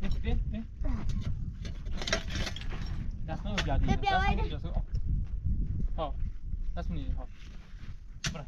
no, ven, ven, ven. دست منو بگردون دست منو بگردون آه دست منو بگردون آه برای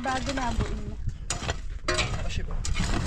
بردن هم با اینه باشه باید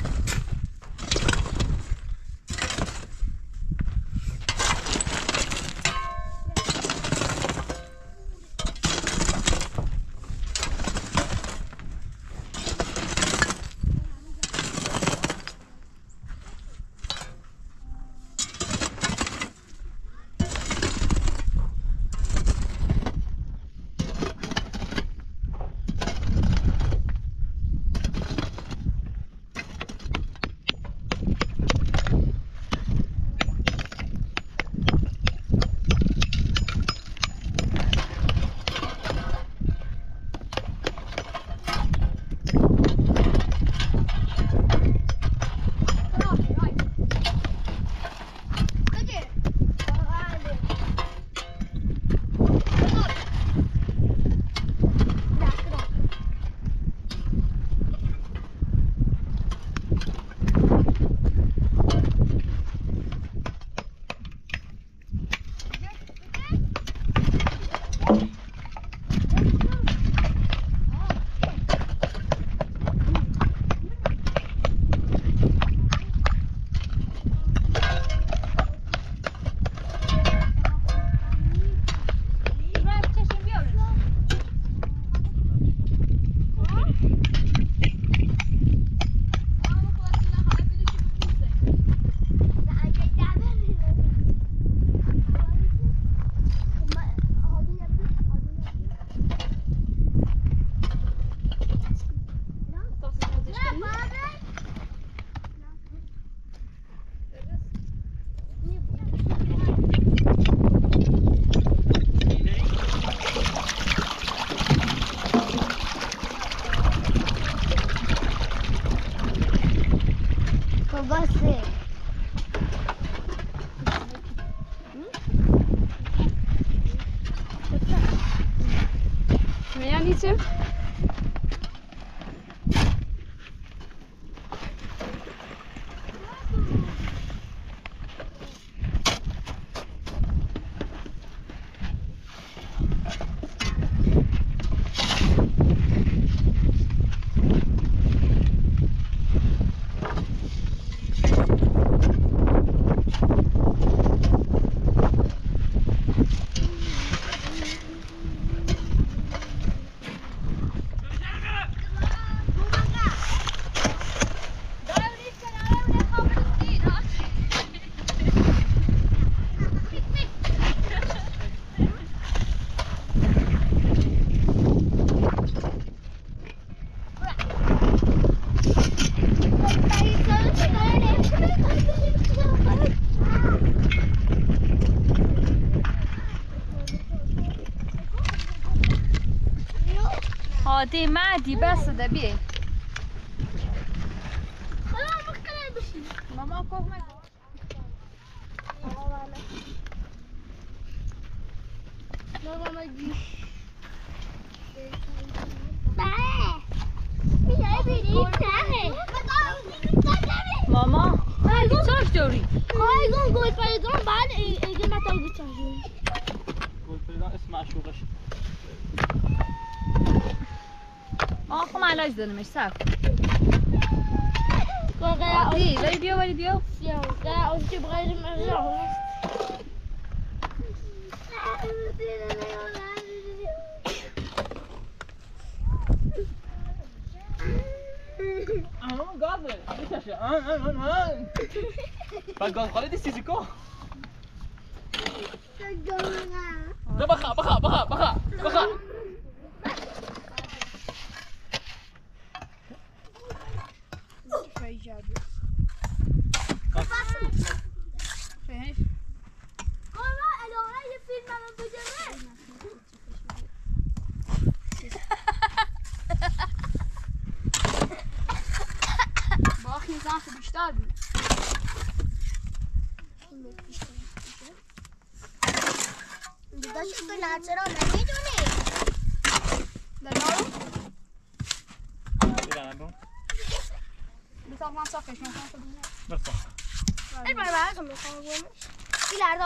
tem mais de Basso da Bier. dando mais saco? Oké, waar je bio, waar je bio? Ja, daar is je bruid maar zo. Ah non, garde Olha fait un, un, un, un Pas garde, regardez ces écos Ça garde Bakha, bakha, bakha, bakha, bakha سمت بیشتر بود دیگه شکل نرچه را نمیدونی بنارو tirando. Bota uma só fez, não está tudo bem. Bota. Ele vai lá, como eu falo, vamos. E lá, dá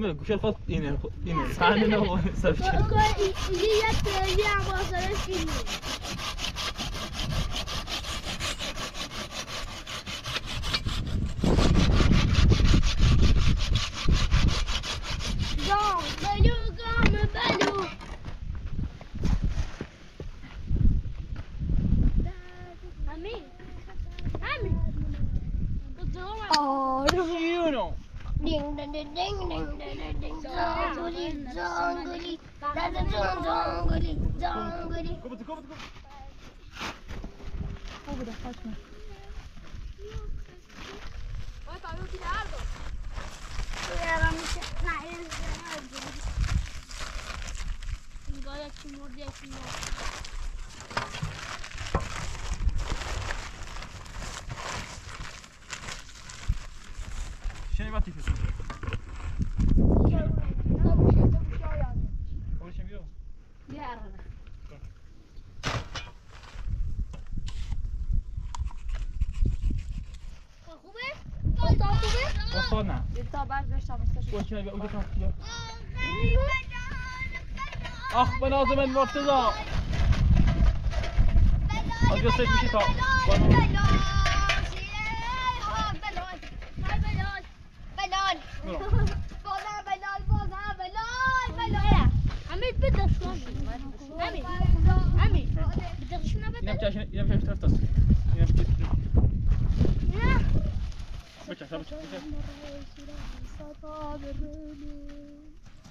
مهمه گوش اینه خب، اینه صحنه نه بعد ليش على المستشفى وجهك وجهك مفتوح اخ بناظم المرتضى اجل سيد مشيتها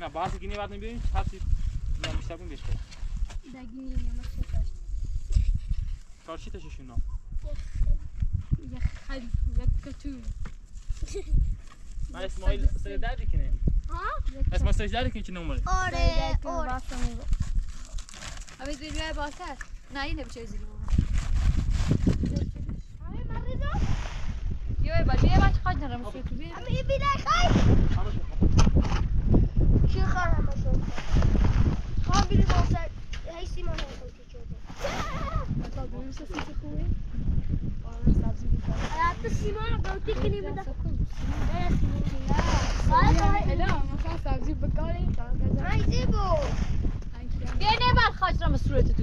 نه باز گینه بعد نمیبینیم حتی نه بیشتر بیم بیشتر چه نمیشه کاش کارشی تشش نام؟ یک خلی یک کتول من اسماعیل سجده کنیم ها اسماعیل سجده کنیم چی نمره آره آره اوی دنیا باسه نه اینه بچه زیرو یه بچه خواهد نرم شد تو بیر اوی بیده خواهد کی قهرمان شد ها بری بازد هی سیمان هم کنی شده تا بیرون سه سیسی خوبه آره، حتی سیمان رو قوتی کنی بده نه سیمان نه الان بیا نه بعد خاج را مسروعت تو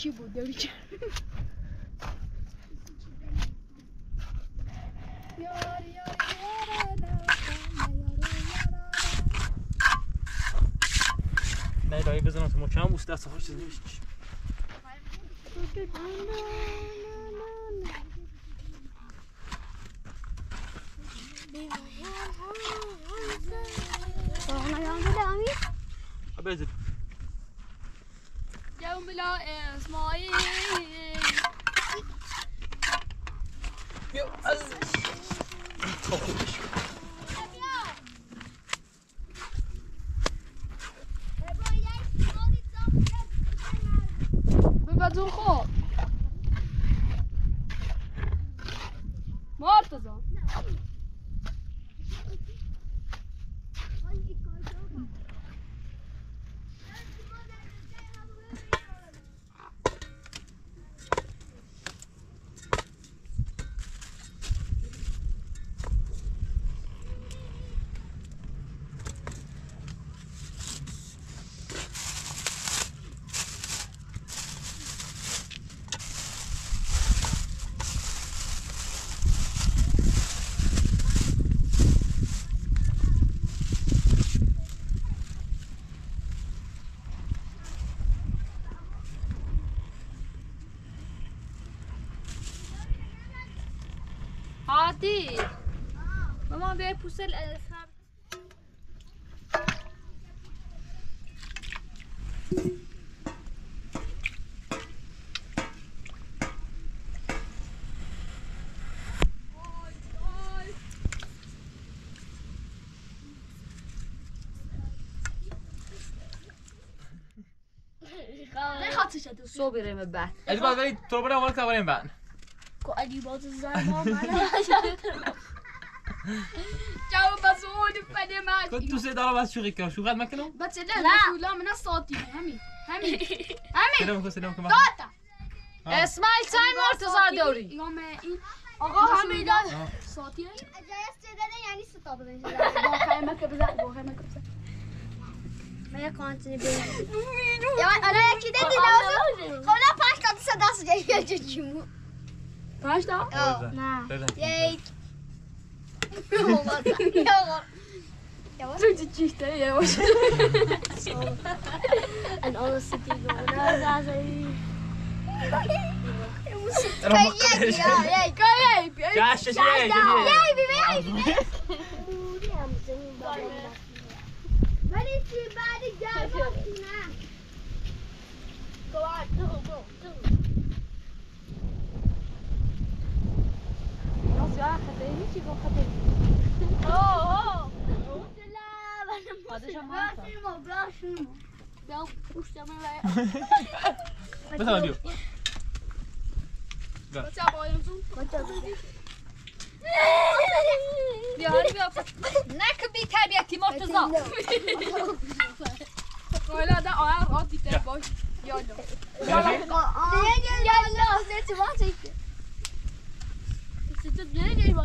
خوشی بود دوری کرد نه دایی بزنم تو مکم دست خوش چیز نمیشه pousser le sable. صبر بعد. اجبر تو برو اول کار بعد. کو علی باز زمان يا بسعود بنمات كنت سيد على بس شغلك شو غاد مكنه بس لا لا لا من صوتي همي همي همي كلامك كلامك طاطا اسماعيل تايم مرتضى دوري يوم ايه آقا همه داد ساعتی هایی؟ چه داده یعنی ستا بزنید با خیمه که بزن با خیمه که بزن من یک کانتینی بزن یوان آره یکی دیدی دوزو خب نه پنج تا دست دست جایی یا نه یک よかった。よか Ja, Zo te cheat, hè? Ja, was En alles zit hier gewoon. Daar zijn Kan jij? Kan jij? Ja, jij jij Jij, jij jij jij jij jij jij jij jij jij jij jij jij jij jij jij jij jij Hvad tager du? Gel. Kaçak boyunuzun. Kaçak Ya harbi yapsak. Ne kadar bir terbiyetim ortaza. Böyle de ayar at biter boş. Yalla. Yalla. Niye geldi? Yalla. Ne çıvar çekti? Sıtı nereye geliyor?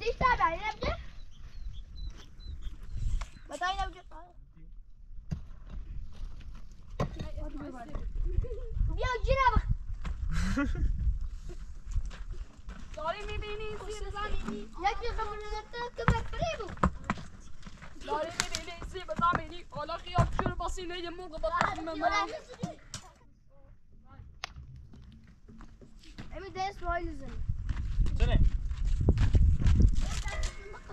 Nicht dabei, ne yapacak? Batay ne yapacak? Ya mi beni sevmez beni? Ya ki kamerada kamer prebu. Lari mi beni sevmez Allah ki yapıyor basine yemin kapatıyorum ben. Emi de İsmail izin.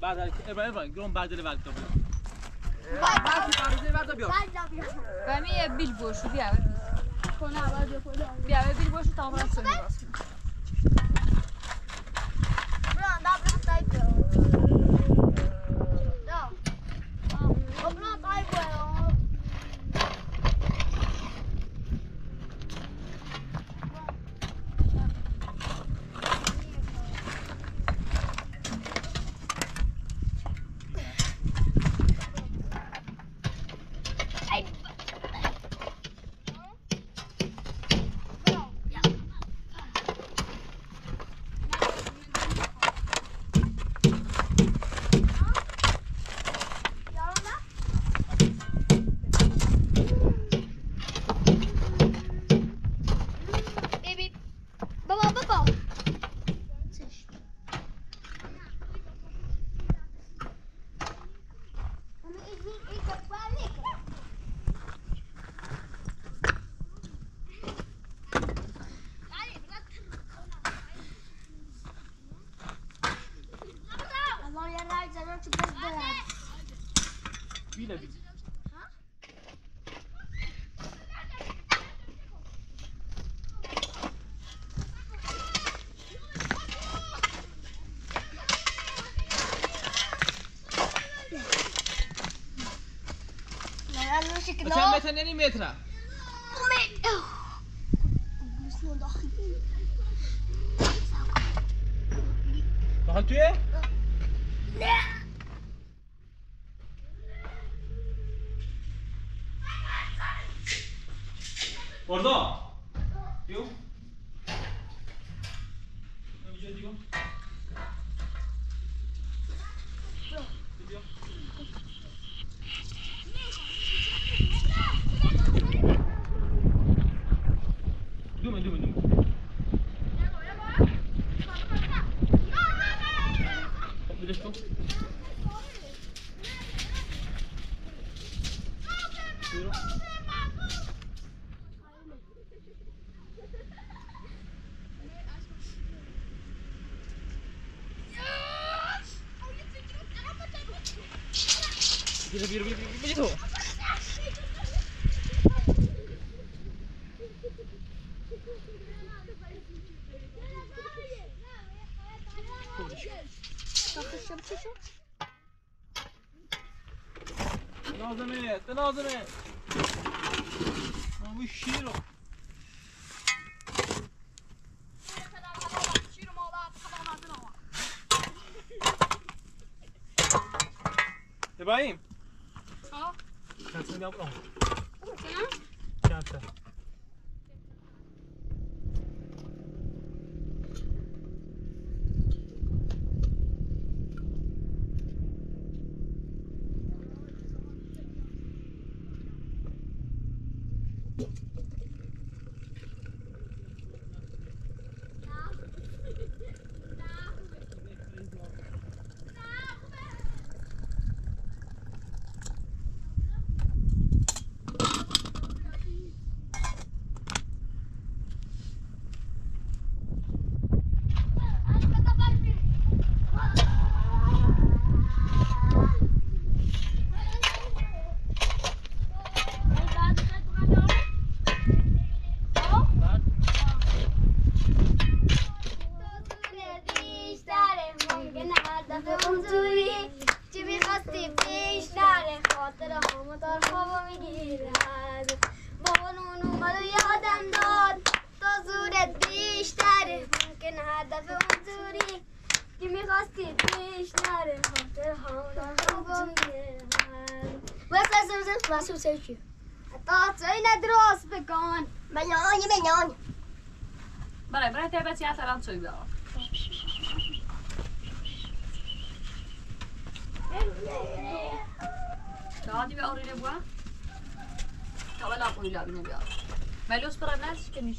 بعد ابراهیم ابراهیم گرون بعد دل بعد کابل و می بیل بوشو بیا بیا بیل بوشو تمام رسونی باز Janeiro e Metra. Biri biri biri biri biri Lazım et, lazım et. No p palcach dała. Daha bir arıyla bu. Tavala koyuyor bir ne bir. Melos para ne? Kemiş.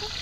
Gracias.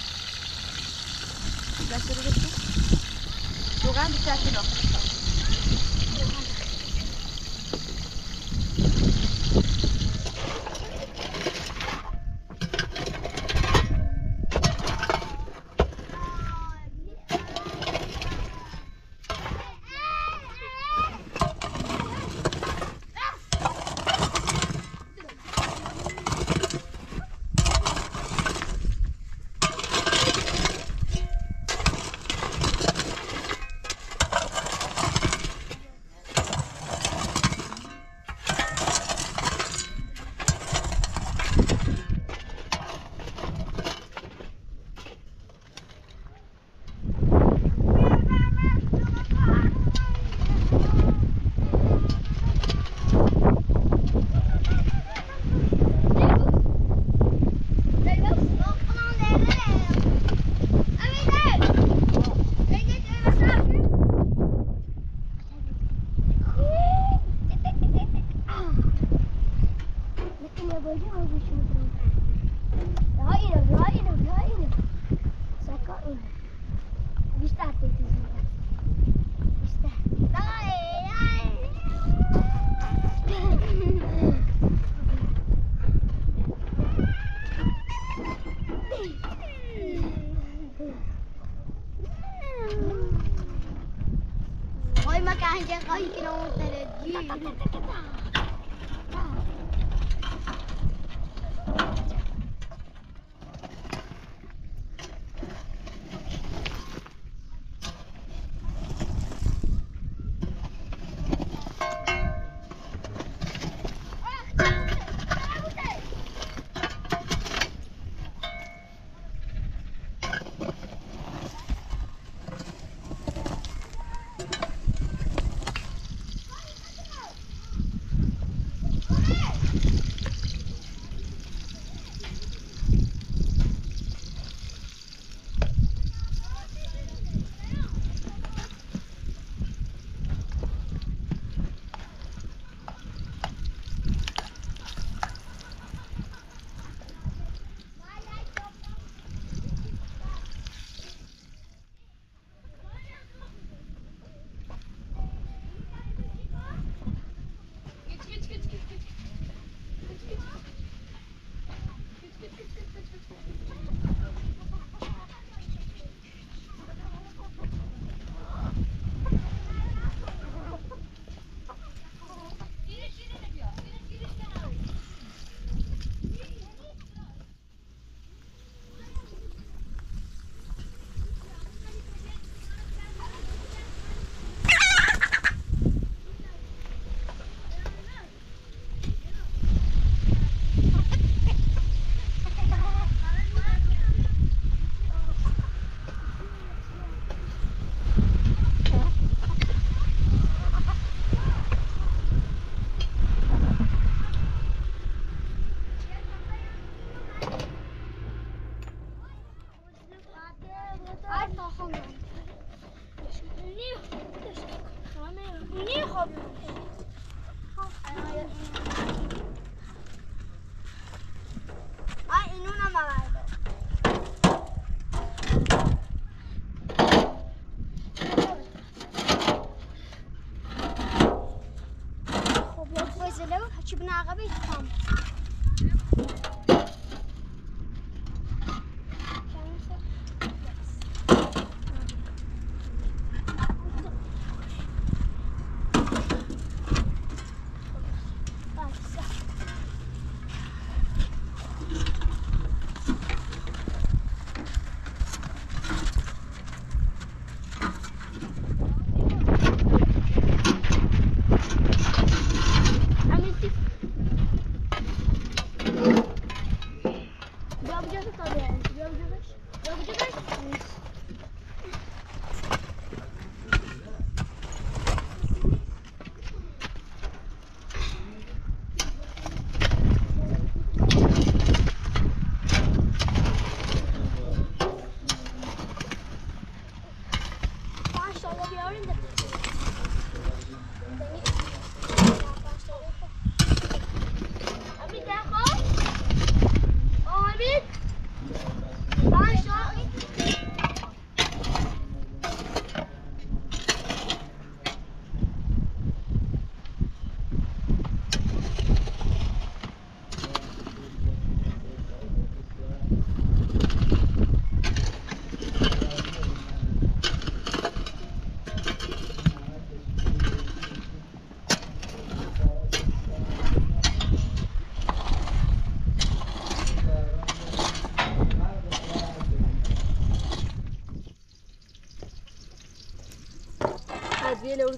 rubbish dump.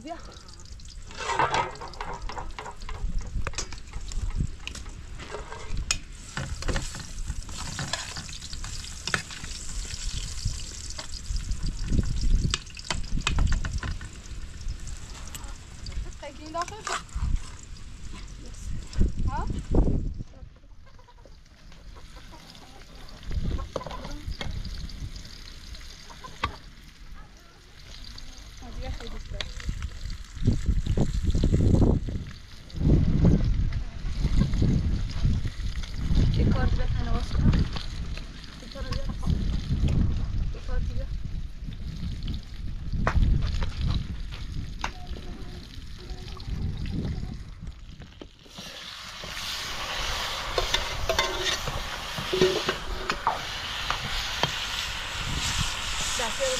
viajes.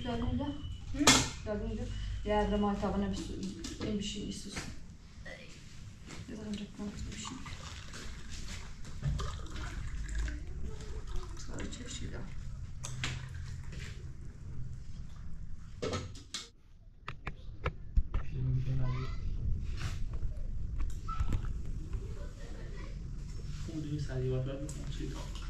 üzerinde. Hı? Gördüğünüz yerdim aytabına bir, bir, bir şey istiyorsun. Yazılacak bir şey. Sadece bir şey daha. Fundo de saliva para não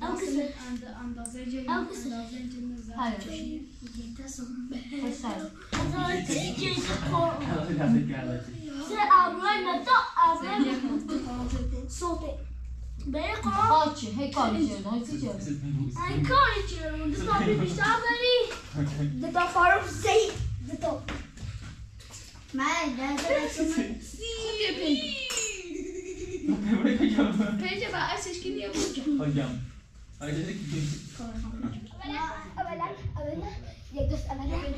Alkışlar. Alkışlar. Hayır. Başlar. Sen ablayla da ablayla sohbet. Bene con... Oggi, e codice, non si c'è. È il codice, non ti sta più lì. Devo fare un sei. Devo... Ma è già... Sì! Perché ma adesso scriviamo già. Andiamo. Hareketlik mi? Öbelen, öbelen. Ya dost öbelen.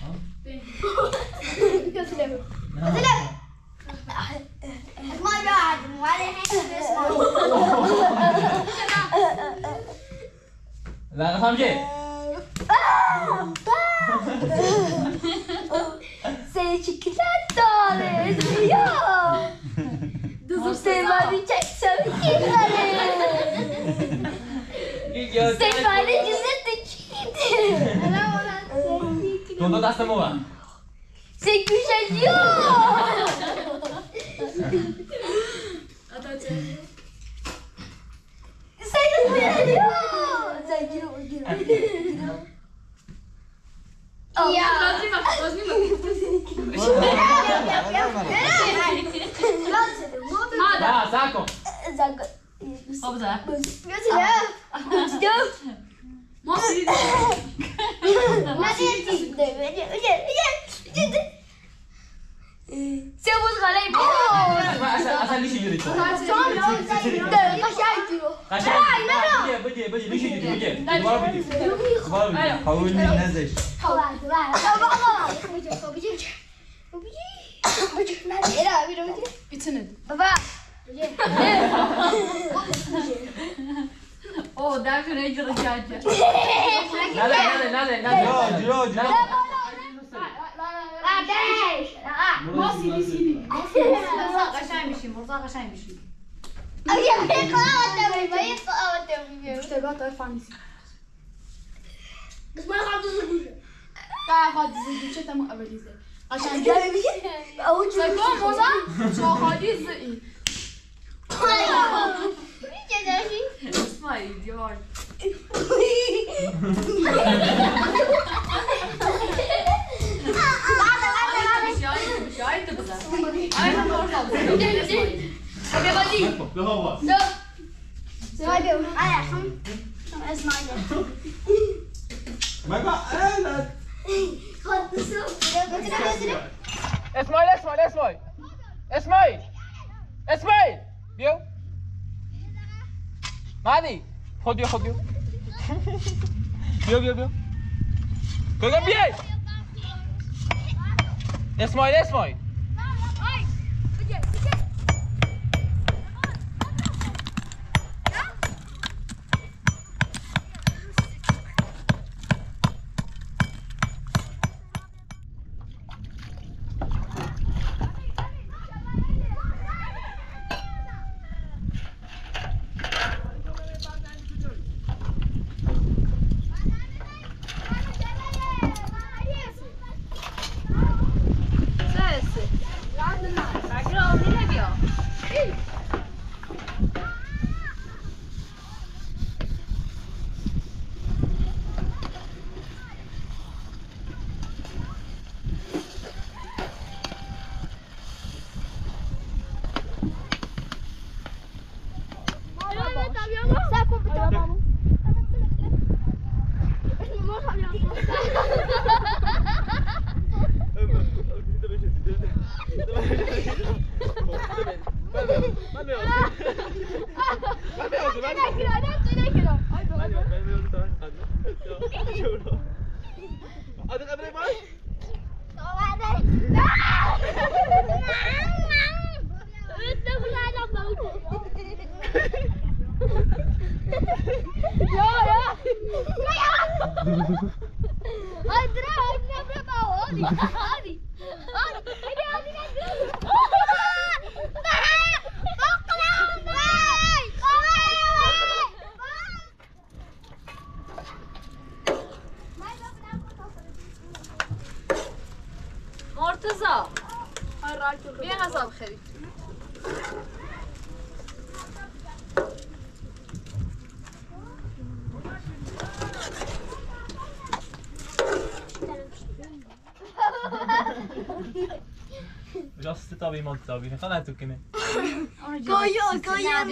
Ha? Kötülem. Kötülem. Esma yardım. Vale Esma. Lan Hamdi. Seni çikiler dağılır. Yok. Dızım sevmediği çeksem ki. Sen böyle izledik. Ana oran sevdik. Dodo da samo var. Sen güzel yok. Atacağım. Sen güzel yok. Sen gir o gir. Ya. Lazım bak, lazım bak. Ha, saco. Saco. What was that? Good enough. Good enough. Mommy. Sen bunu kaleyim. Asal bir şey yürü. Kaşar yürü. Kaşar yürü. Bıcı bıcı bir şey yürü. Bıcı. Var bir şey. Var bir şey. Havun ne nezeş. Havun. Havun. Havun. Havun. Havun. Bitirmedim. Baba. Oh, David Ranger Judge. Nada, nada, nada, nada. Giorgio, Giorgio. نه دهش نه ما Esma idiot. اسمعي اسمعي اسمعي اسمعي اسمعي بیا مادی خود بیا خود بیا بیا بیا کجا گگم بیا اسماعیل حسابی خانه تو کنه گویا گویا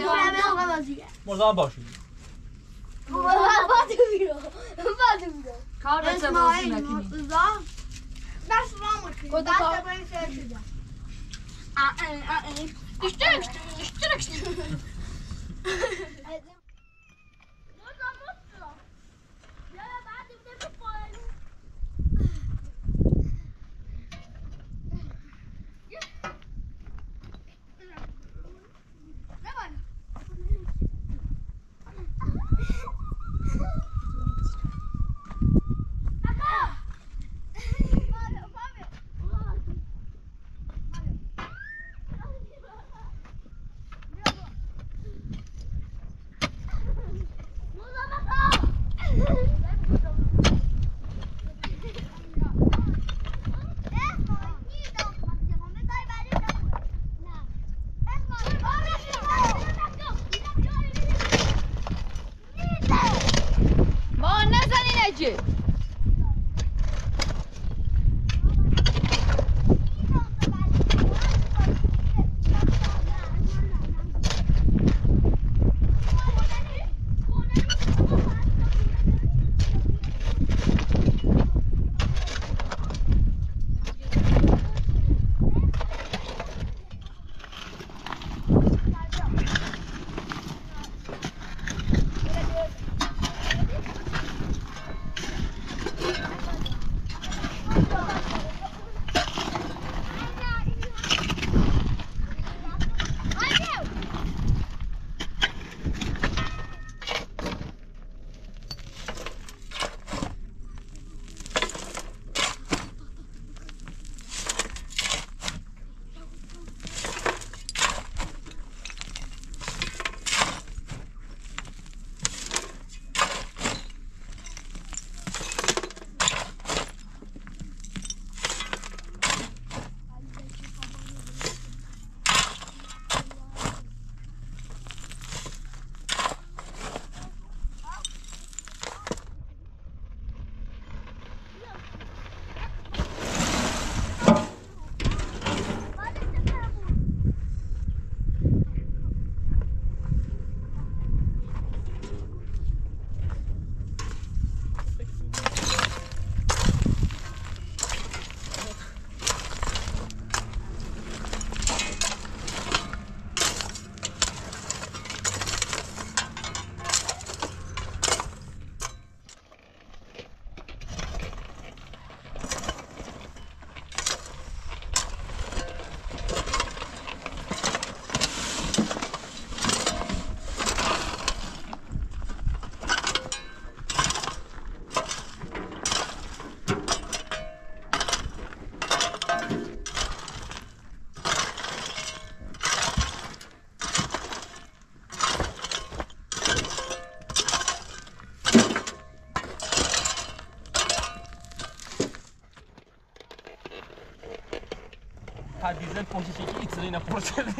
Hadi que c'est une İkisini à porcelaine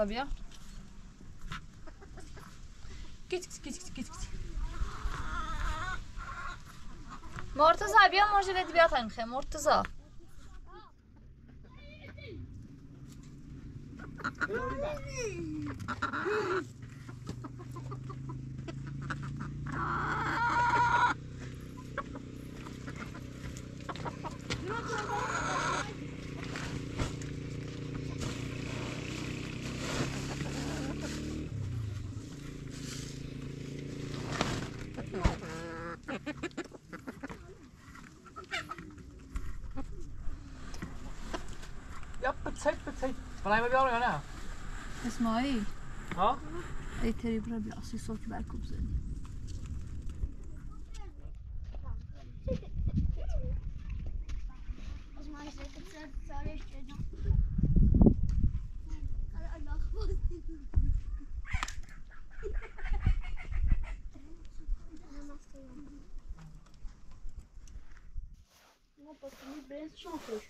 Tabii ya. Git git git git git. Mortaza بیا مرجل ادبیات هم خیلی مرتزا Ah! Nej men vi har den här. Det smör er i. Ja. Jag hittade ju brödblås i sockerbärkomsen. Opa, que me bem, só fez.